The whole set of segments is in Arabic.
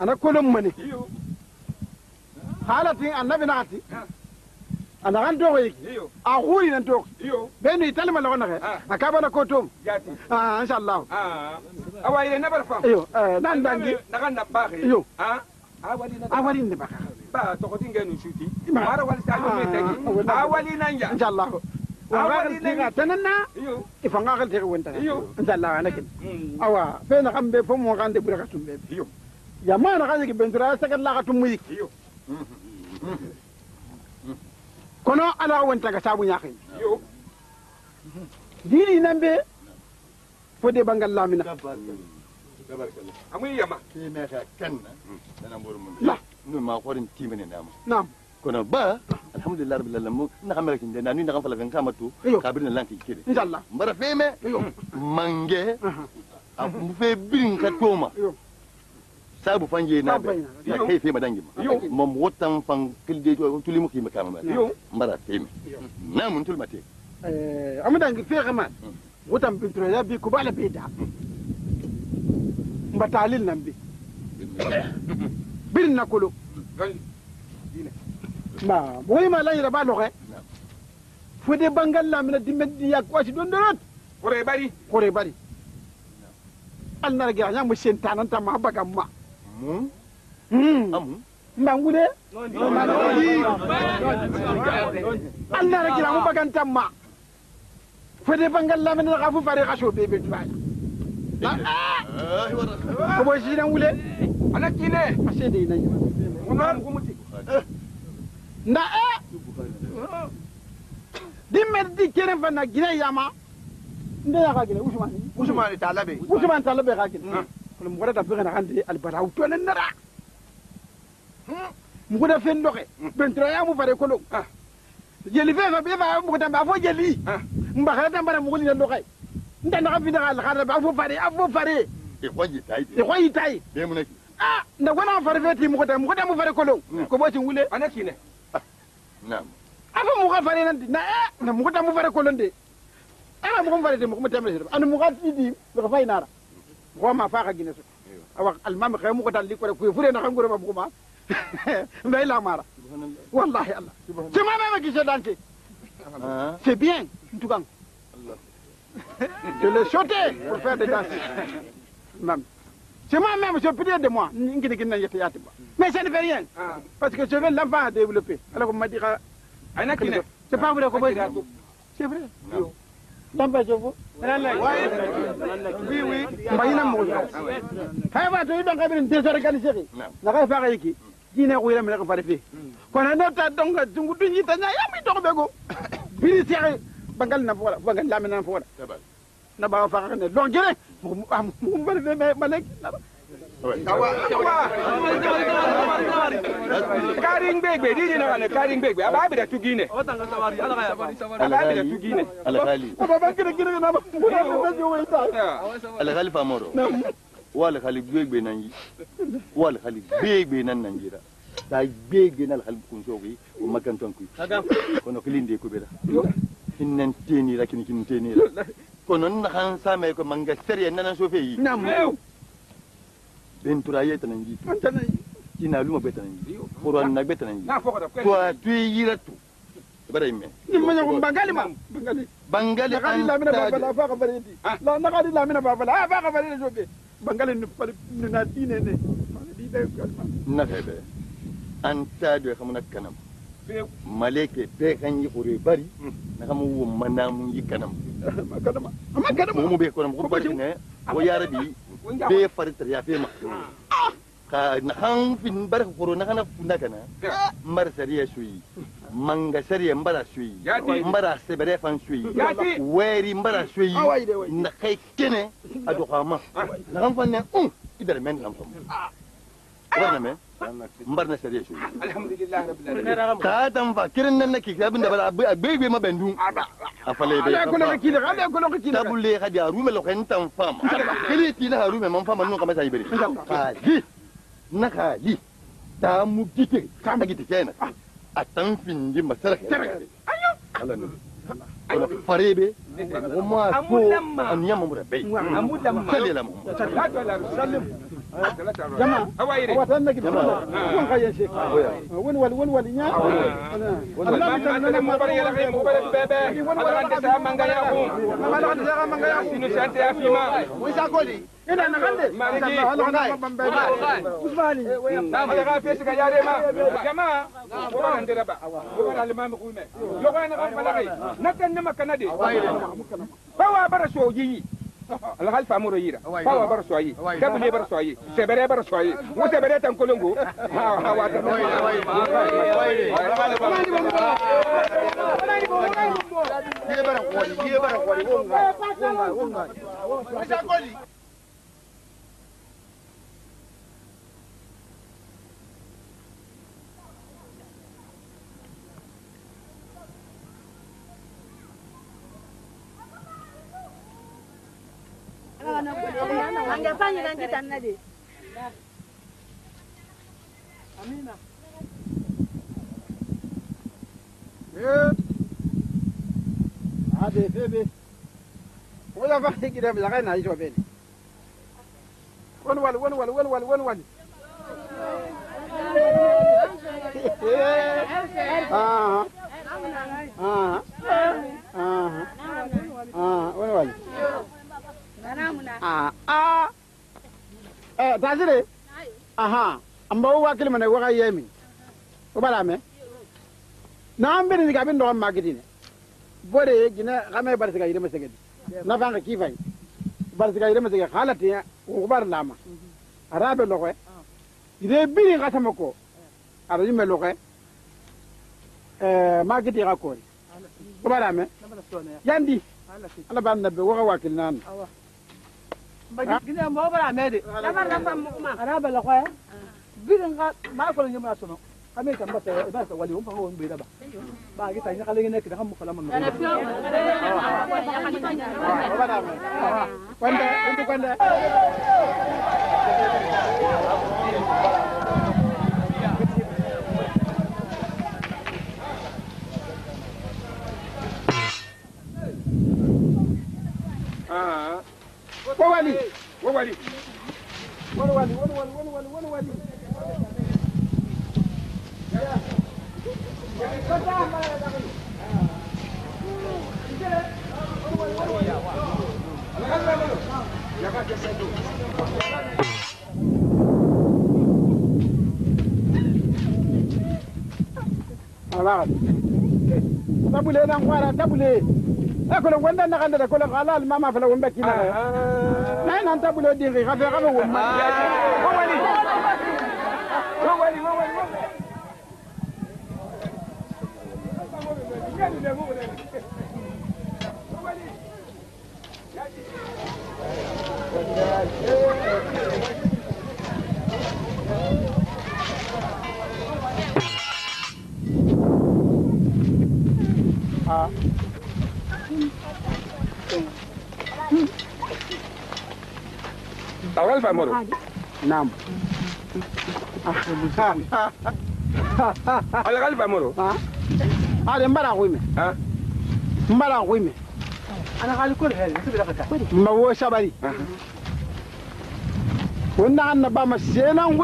ana kolon mani iyo halatin annabi nagati Ah. ana kan dogo yiki iyo a huri nan dogo iyo benu italma lago nage Ah. akabana ko tom jati ah insha Allah ah awa ile nabar fam iyo eh, nan dangi nagan na baxe Iyo. ah awali na awali ne baka ba to ko dinga nu shuti Ma- mara wal sa yo me Ah, tagi wala. awali nanja insha Allah wa Awali ga tinga tananna iyo ifanga ga tege wonta Iyo. insha Allah anakin Mm. awa fe na kambe fo mo gande bura ka tumbe iyo يمانا خاصك بنترا سكن لاغاتو ميك يو أيوه. كونو أنا وانت كا سابو نياخين يو أيوه. ديلي نامبي فودي بانغال لامينا تبارك الله. أمي يما كي ميخا كن. أنا مور من نو ما خورن تيمني نام نعم. نعم. كنا با. الحمد لله رب العالمين. نحن ملك الدنيا نحن نعم نحن فلا فين كامتو أيوه. كابرين اللانك يكيد إن شاء الله. مرة فيمة مانجة. أبو في بين كتوما sabu fanje na be ya kai feme dangi ma mom wotan fan kilde to tuli mu kima kama ba Iyo. mbara feme na mun tulmate eh amudangi fe khaman wutan bintro ya bi kubala be da mbatalil nan bi birin na kolo gal ma boy ma lan yira ba loxe fo de bangal lamina dimbe diya kwasi don dorot kore bari kore bari nar ga nya mo sen tanan ta ma baga ma Amu. Amu. Mbangule. Allah na kira mu bagantan ma. Fede bangal lamin na kafu fare kasho bebe tuwa. Ko bo shi nan wule. Ana kine. Ashe dai nan. Kuma ku muti. Na eh. Dimme di keren fa na gine yama. Nde ya ka gine Usman. Usman ta labe. Usman ta labe ka gine. Kono mugada da bega na kande albara to nen nara muguda fen doxe bentra ya mu fare kolo jeli fe fa be fa mugada ba fo jeli mbaxara tambara muguli ne doxe nda na fi da al khada ba fo fare a fo fare e khoji tai e khoyi tay be mun ki ah nda wana fare feti mugada mugada mu fare kolo ko bo tin wule ana kine nam afa muga fare nan na eh na muga ta mu fare kolon de ana muga fare de muga tamre de ana muga tidi ko fay nara gine awa dal fure mbay la mara. Wallahi allah. C'est moi même qui se c'est bien je l'ai sauté pour faire des danses. C'est moi même je dire de moi. Yete ba. Mais ça ne fait rien. Ah. Parce que je veux l'enfant à développer. Alors qu'on m'a dit ah, c'est pas vrai c'est vrai bamba jogo wiwi mbayina mogoyo kay fa to yiɗon kaɓirin désorganisé ke nakay faxa yiki diine xuyira mene ke fari fe kono nefta donga jungu du ñita ña yami tox ɓego biri sexe bangal na foora bangal laminan foora na ɓawa faxa ne donc jere mugum mane fe mane karing begbe diji na wane karing begbe aba bi da tugine aba bi da tugine alkhali Ba ba gere gere na ba. Da alkhali famoro wal khali gbegbe nan yi wal khali gbegbe nan nan jira ta gbegbe nan khali kun so yi o makanton ku kono kilinde ku bela hinnan teni la kin kin teni la kono na han same ko manga seriye nan so fe yi Nam. ben turaye tan yi Antana. Tina luma be tan yi qur'an na be tan yi na foko da to a tu yira tu bara imme Ni ma nyago bangali ma. Bangali. bangali nakadi an lamina tade. babala fa ka bari di la nakadi lamina babala a fa ka bari di jobe bangali ni pali ni na dine ne di de kalma na hebe an tado kamuna kanam maleke be kan yi kure bari na kamu wo mana mun yi kanam makadama amma kadama mu be kanam ko bari ne wo yara bi be fari tar ya fe ma كان في مبارك فرونا كان فونا كنا. مبارك سريع شوي. مانغا سريع مبارك شوي. مبارك سبري فان شوي. ويري مبارك شوي. نخي كنا أدوخا ما نحن فانيا أم. كده المين نحن فانيا مبارك نمي. مبارك سريع شوي. الحمد لله رب العالمين. كاتم فا. كرنا نكي كابن دبال أبي أبي ما بندوم أفلي بي تابولي خدي أرومي لو فام. كليتي لها أرومي من فام. أنو كمسا يبري na li ta mu gite ka mu gite kenan. Ah. A tan findi masara kenan ayo. Allah ne. Wala farebe wama ko an yamma mu da bai amudan ma sallallahu alaihi wasallam ala sallim jama Awaire. watan na gidan Jama. kun kayan shi wani wali wani wali nya Allah bi tan nan ma bari yala kay mo bari bebe ala kan sa manga ya ko ma la kan sa manga ya sinu sante ya fima ina na kande Maliki. Allah kan bambe usmani ala ka fesi ka yare ma jama ko ban ndira ba ko ban alimami ku me yo ko na kan fala kay nakan na makana de bawa bara soji ala hal famuro yira bawa bara soyi dabule bara soyi sebere bara soyi wo sebere tan kolongo ha ha wa ta angefanya nangita mnadi amina. Ade bebe wala vakti kidam lagai na ijo bene wan wal wan wal wan wal wan wal. Ah, ah ah. Ah ah. Wan wal. Ah ah. تازري أها امبو واكل من ورا يمين وبالامي نعم بني غابين دوام ماغدين بوري جنا غامي بارسغا يدي مسغد نا فان كيفاي بارسغا يدي مسغد خالتي وبار لاما عربي لوخه يدي بيري غاتمكو عربي ملوخه ا ماغدي راكوري وبالامي يندي الله بان نبي ورا واكل نان gina mo bara mede ara bala kwa bidin ga ma ko nyama sono ame kan basa basa wali um fa ho mbe ba ba gi tanya kala ngene kida ham kala man ko bala me wani wani wani wani wani wani wani wani wani Alright. Tabule nan kwara tabule. E ko wanda na kanda ko ala al mama fala wamba kina na nan tabule din ga fa ga wumma wo wali wo wali wo wali awal fa moro nam ala kal fa moro ade mbara ko me ha mbara ko me ana hali ko he su bila ka ma wo sabari wanda an ba ma senan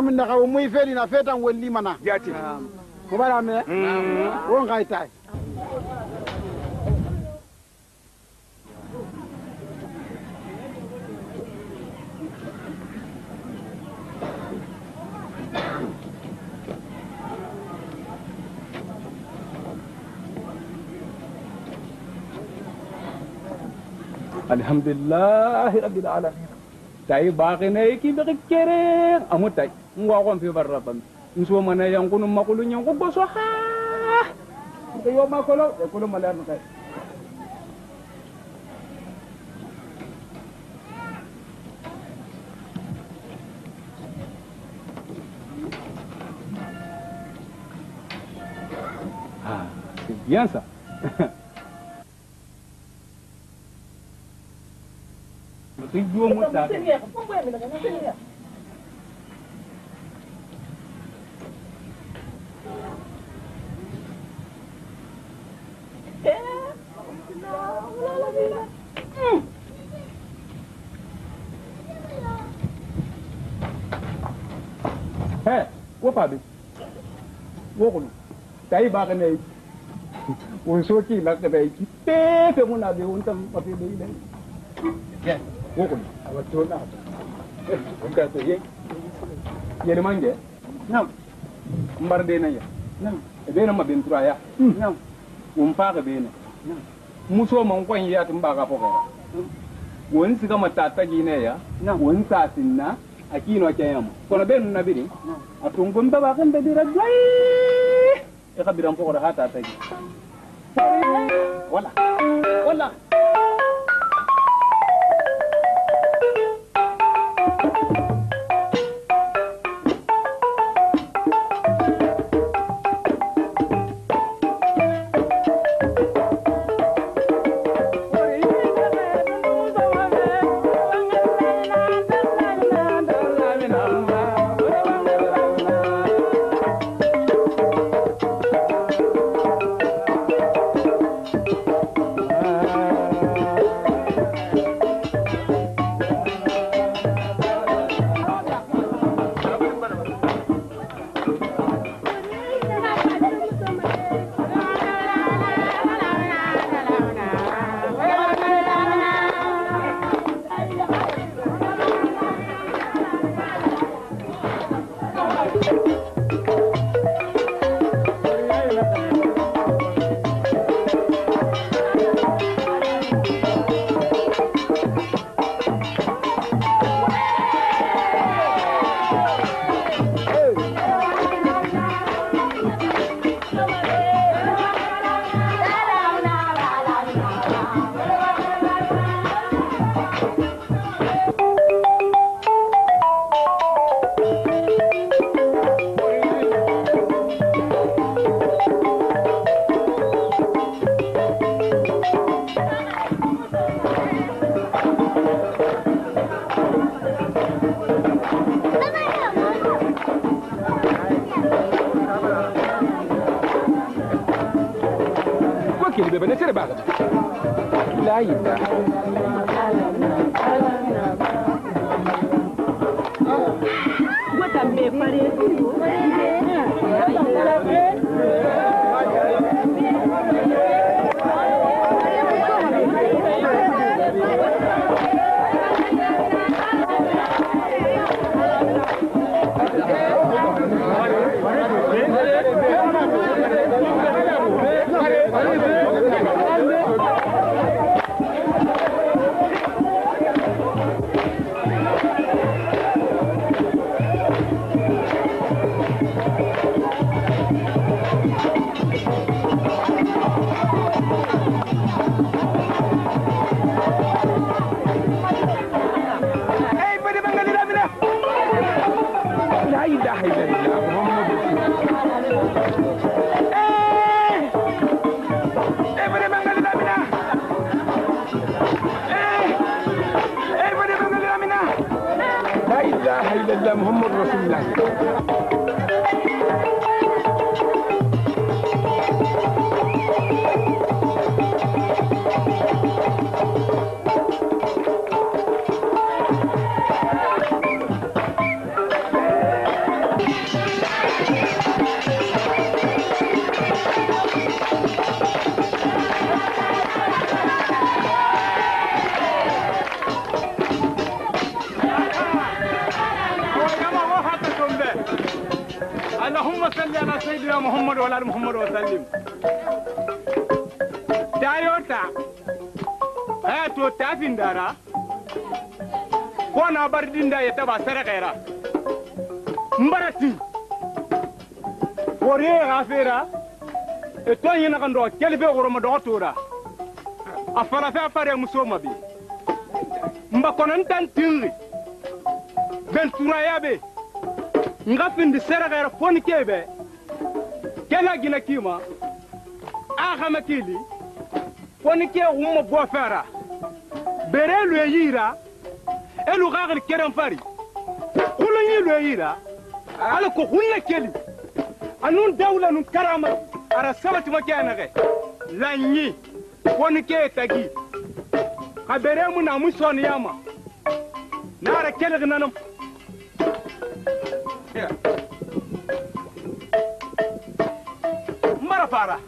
من نعو مي فلنا فتان ولي منا جاتي كبار أمي وان غايتاي الحمد لله رب العالمين تاي باغي نيكي بغي كيري امو تاي ngwa akan fi barra ban allah mana yang kunu makulu nyang ko boso ha ko yo makolo e kulu Betul juga. Ah, juga. Betul juga. Betul juga. Betul juga. Betul juga. Betul juga. Betul sa. fokulu tai ba ka nei un so ki la ka nei ki pe pe muna de un tam pa pe dei nei fokulu awa to na un ka to ye. Ye le mange nam mbar de na ya? Nam e be na ma bin tura ya nam un pa ka be na muso man kwan ya tun ba ka fokara wani siga matata gine ya? Wani sasin na akino cayamo kono ɓen nabiri. A tungum baba ken ɓeɗira joyi e kabiran fokoto ha tatagi wala. Wala. سير بعدك لعيبة Valeu, dinda yeta ba sere kera mbarati wore gafera e to yina kan do kelbe woro ma do tora a fara fa fare muso mabi mba konan tan tinri ben tura yabe nga findi sere kera foni kebe kela gina kima. A xama kili. Foni ke xumma bo fera berelu e yira. é elu gagir keran fari kulan yi é yira ala ah. ko hunna keli não dawla nun karama. Ara sabati ma kana ge? Lanyi woni que tagi. Kabere mu na mu son yama nara kelg que mara para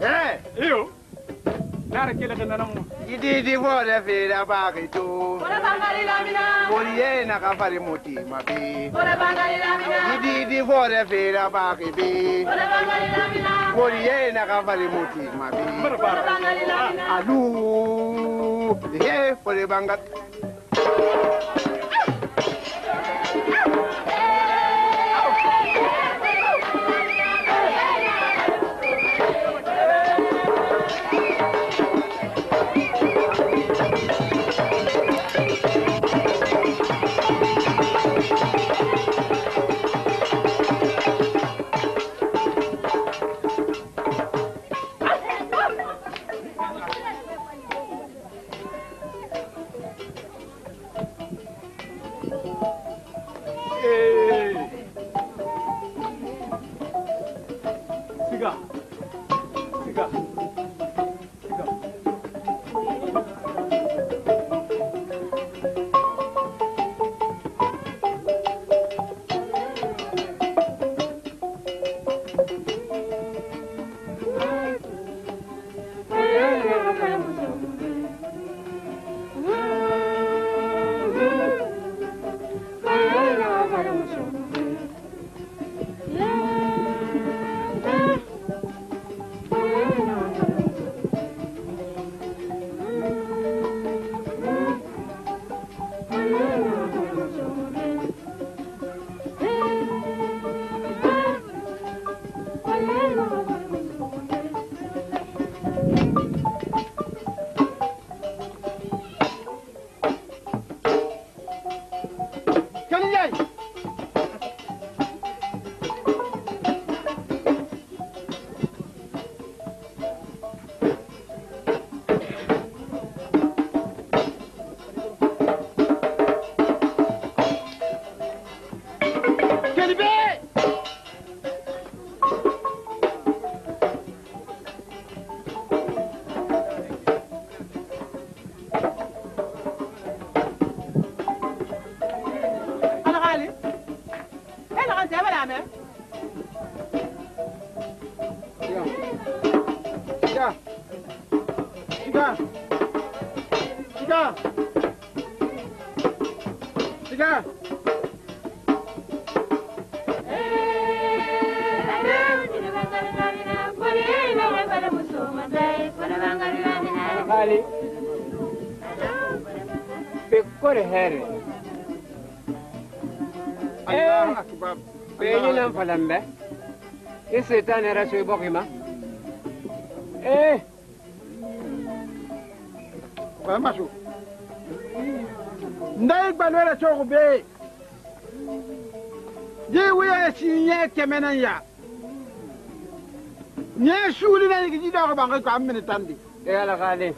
É, eu Nara kele kana namu. ididi fore fira baki tu. Ora bangali lamina. Moriye na kafari muti mabi. Ora bangali lamina. Ididi fore fira baki bi. Ora bangali lamina. Moriye na kafari muti mabi. Nara Ora fara. bangali lamina. Alu. Ye fore bangat. が。Jessica? Vale. Pecore here. Beni lan falan be. Ne şeytan era şey bakayım ha. Eh. Ben. ndayi gbalwere sogu be di wiya si nye kemenen ya. Nye suuli na yigi jidago bangi ko ammini tandi. Eyala kale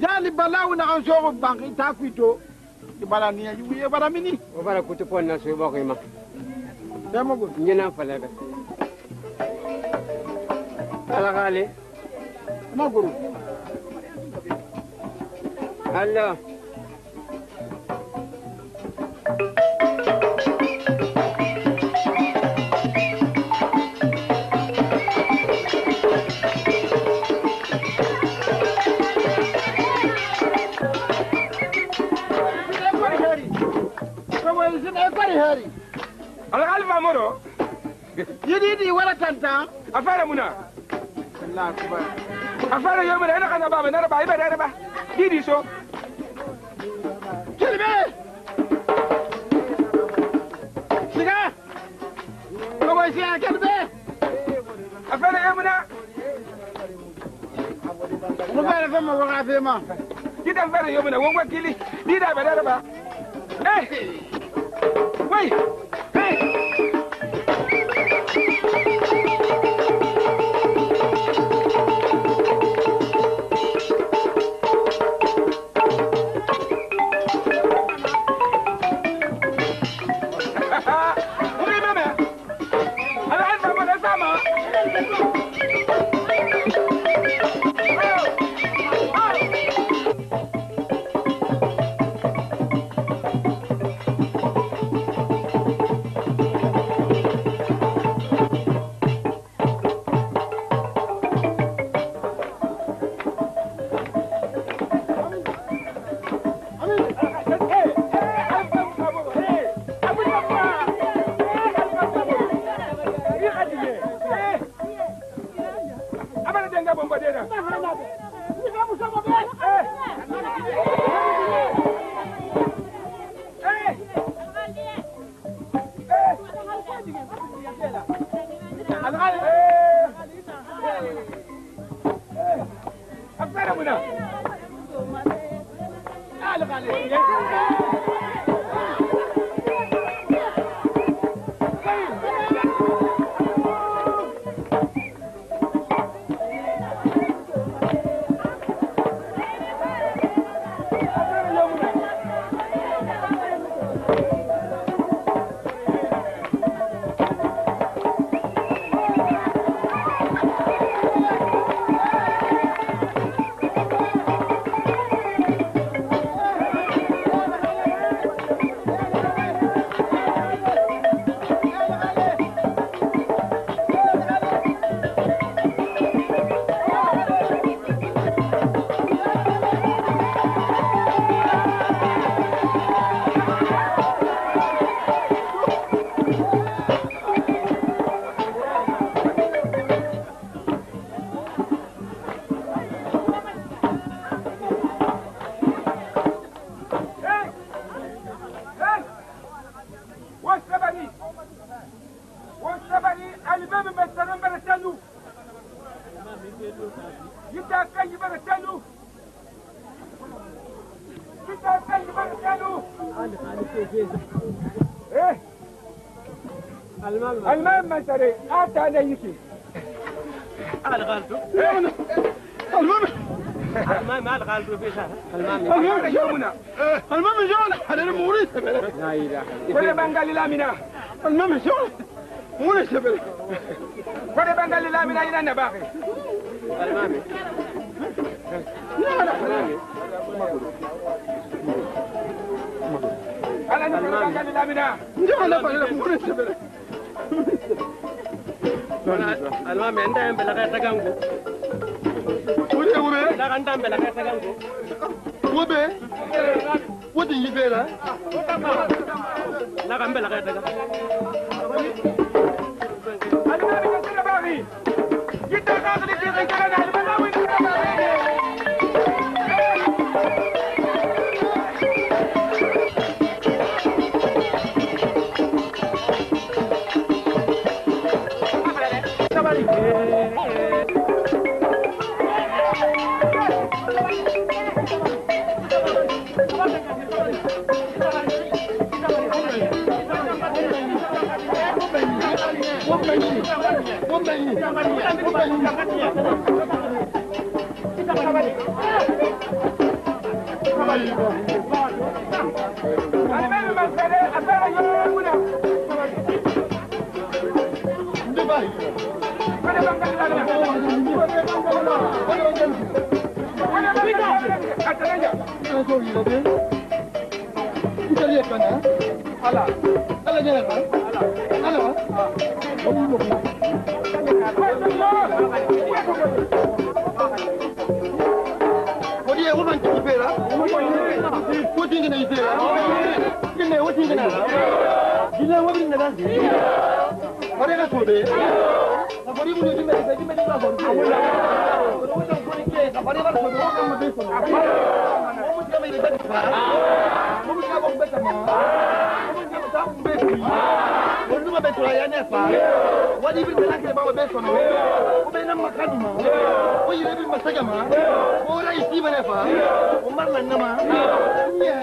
jali balawu nagan sogu bangi ta kuito di bala niya wiye bara mini. O bara kutu pon na suyi e boko ima. Demogo nyina falebe ala kale maguru Allah الغالب أمره يدي يدي ولا تنتا أفارة منا الله أكبر. أفارة يوم أنا خنا بابا أنا ربع يبر أنا ربع يدي شو. كلمة. شكا كم هي سيا كلمة أفارة يوم منا نبارة فما وقع فيما. كده أفارة يوم منا وين وكيلي دي ربع أنا ربع إيه. وين है। يتا كي برسلو يتا كي برسلو إيه المام مثلا اتى أنا يكي المهم ما الغالب في شهر المهم يومنا المهم جون هذا موريس لا اله كل بنغالي لامنا المهم جون موريس بلا كل بنغالي لامنا إلى النباخي المامي على نقول بنغالي لامنا جون بلا وده وده لا انت ام بلا almami enta yembelaka esakangu ure ure laka ntambelaka esakangu ube wodi yibela laka mbelaka esaka almami kasira bari yitakaakli Hadi gel hadi. Ala. Ala. Ala. wucin gina ise cikin ne wucin gina gina wabin da nan kware ka sobe safari mu ne gina ise gina ne ba sobe a wula wucin kuri ke safari ba sobe wucin mu zai sobe ko mu je mai da ba ko mu je ba mu bata ma ko mu je mu samu mu bai ma bɛ sɔrɔ yan ne fa wali i bɛ tila kile bawo bɛ sɔnɔ o bɛ ne ma ka duma o yɛrɛ bɛ masakɛ ma o wɛrɛ y'i si bɛ ne fa o mari la ne ma ɲɛ.